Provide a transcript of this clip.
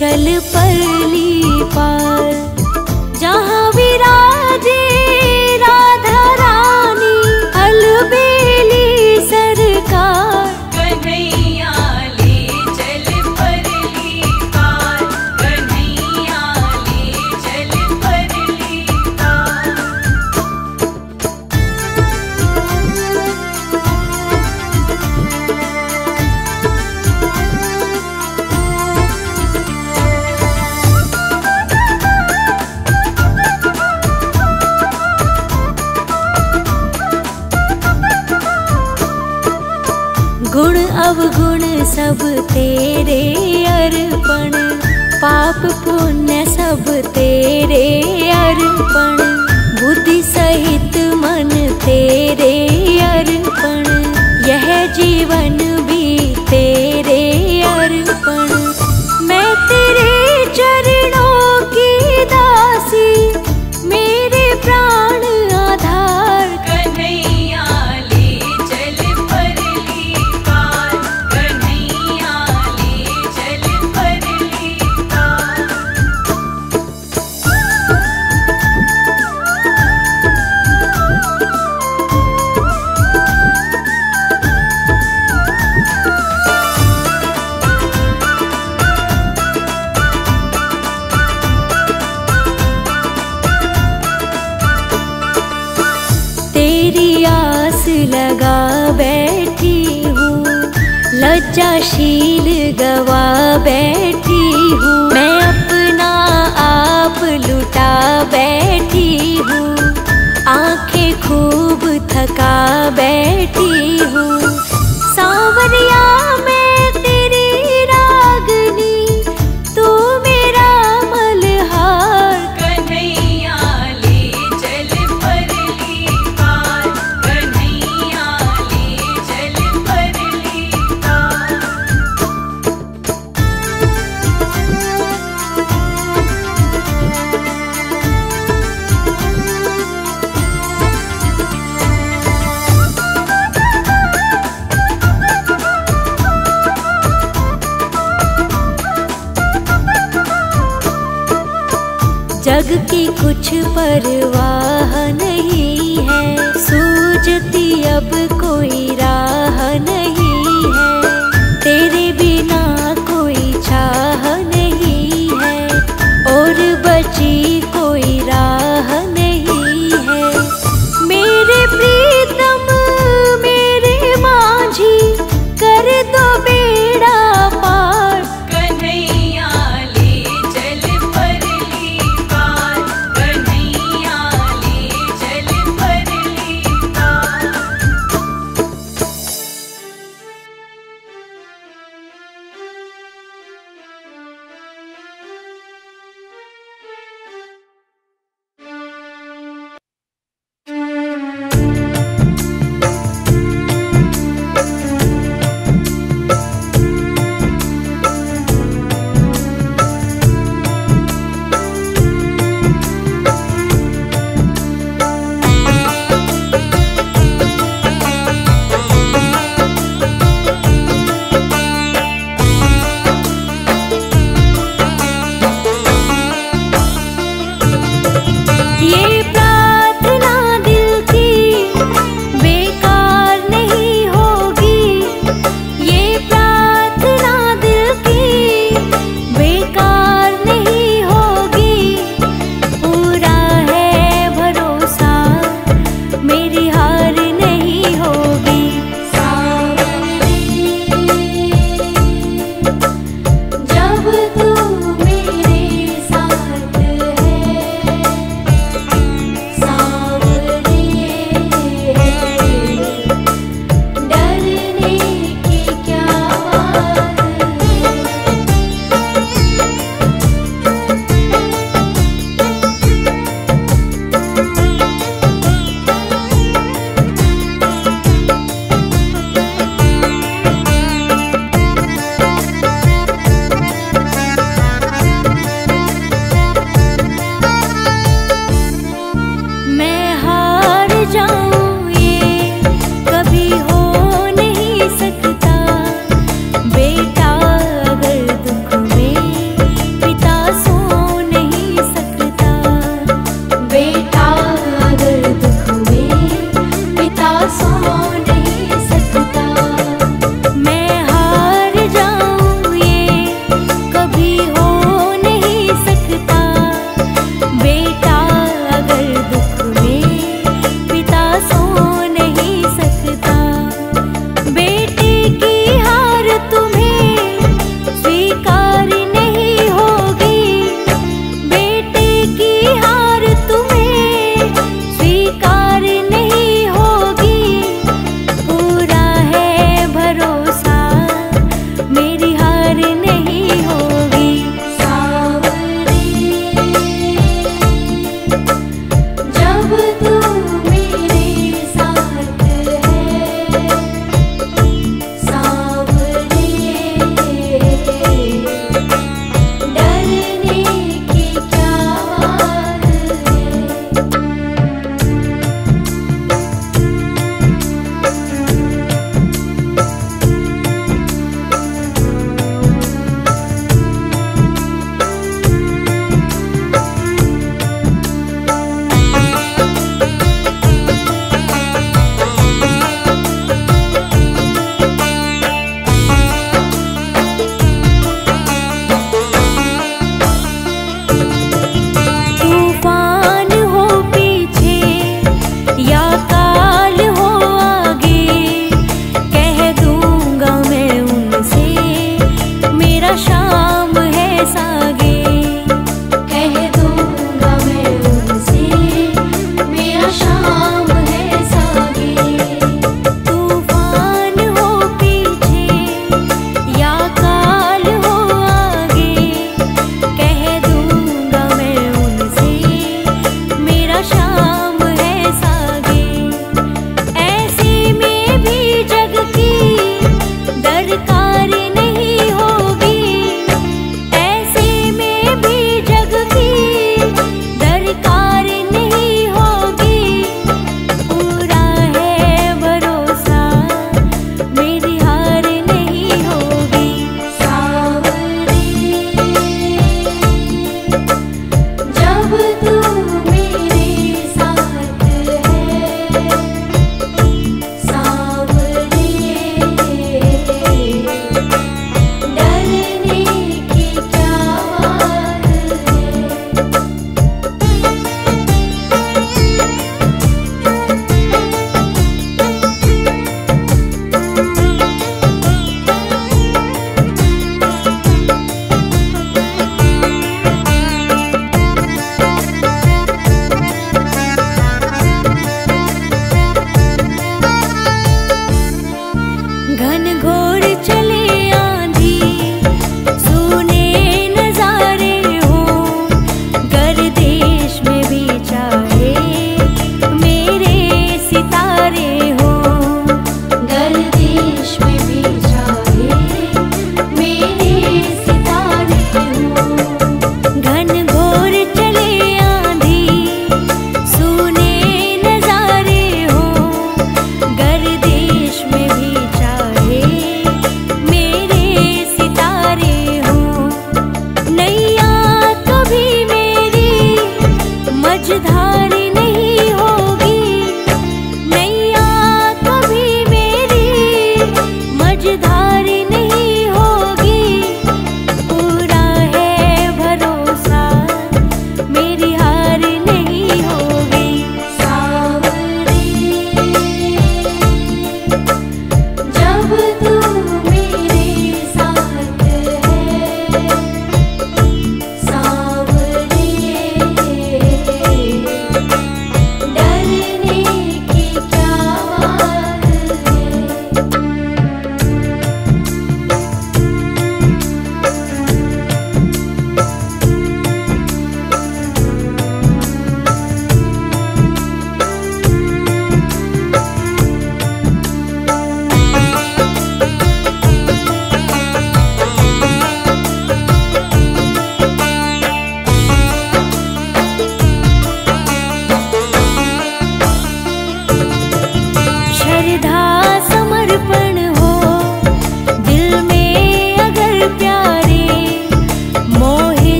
चल पर ली पा तेरे अर्पण, पाप पुण्य सब तेरे अर्पण। बुद्धि सहित मन तेरे अर्पण, यह जीवन भी तेरे मुश्किल गवा बैठी हूँ। मैं अपना आप लुटा बैठी हूँ। आँखें खूब थका बैठी हूँ। सावरिया जग की कुछ परवाह Margarita.